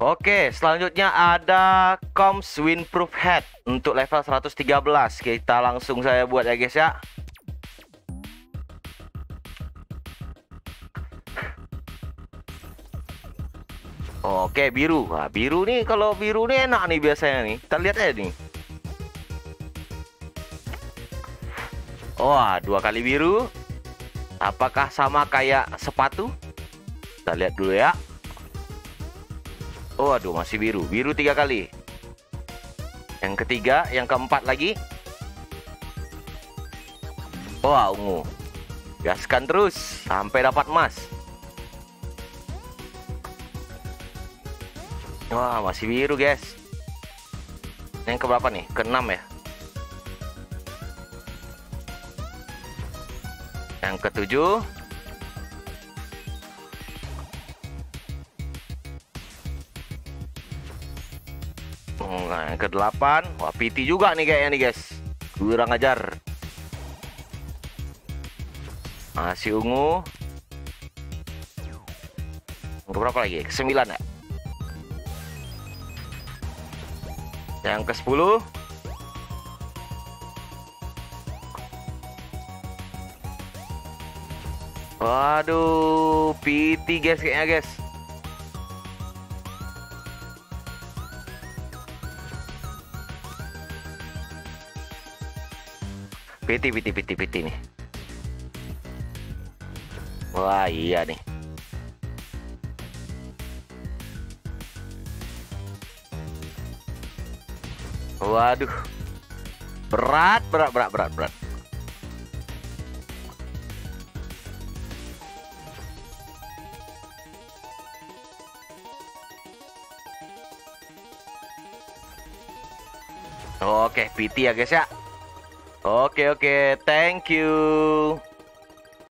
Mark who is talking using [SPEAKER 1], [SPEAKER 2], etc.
[SPEAKER 1] Oke, selanjutnya ada Coms Windproof Hat untuk level 113. Kita langsung saya buat ya guys ya. Oke, biru. Nah, biru nih kalau biru nih enak nih biasanya nih. Kita lihat aja nih. Wah, dua kali biru. Apakah sama kayak sepatu? Kita lihat dulu ya. Oh, aduh masih biru. Biru tiga kali. Yang ketiga, yang keempat lagi. Wah, ungu. Gaskan terus sampai dapat emas. Wah, masih biru, guys. Yang keberapa nih? Keenam ya? Yang ketujuh. Nah, yang kedelapan. Wah, PT juga nih kayaknya nih, guys. Kurang ajar. Masih ungu. Yang berapa lagi? Kesembilan ya? Yang ke-10 Waduh, PT guys kayaknya guys. PT, PT, PT, PT nih. Wah iya nih. Waduh. Berat, berat, berat, berat, berat. Oke, PT ya guys ya. Oke, oke. Thank you.